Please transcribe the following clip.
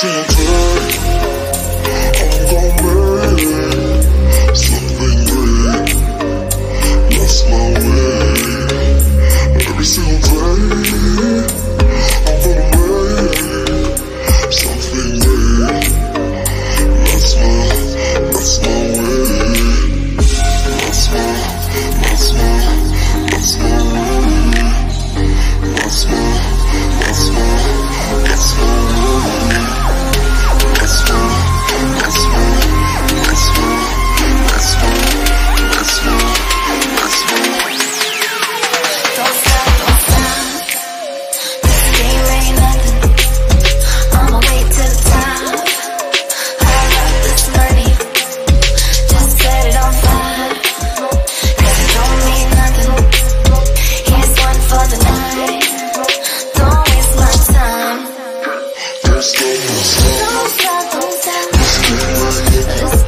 see. stop, don't stop, don't stop. Don't.